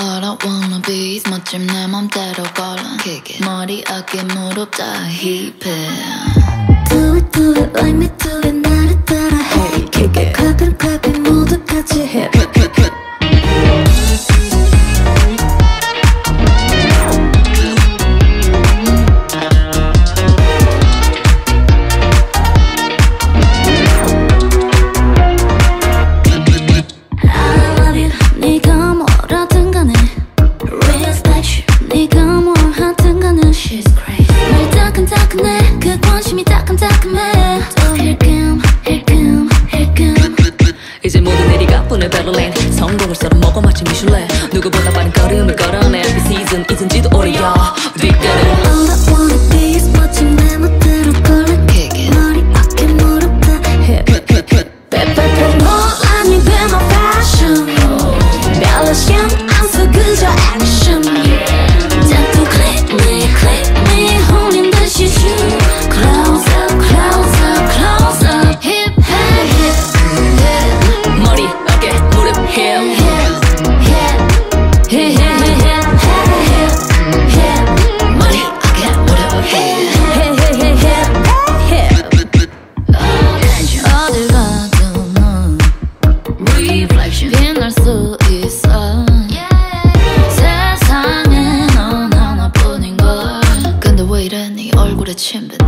All I wanna be is 멋짐 내 맘대로 걸어 Kick it. 머리 어깨 무릎 다 힙해 Do it do it like me do it 오늘 베를린 성공을 썰어먹어 마치 미슐랭 누구보다 빠른 걸음을 걸어내. 그 시즌 잊은지도 오래야 뒷걸음. chambers.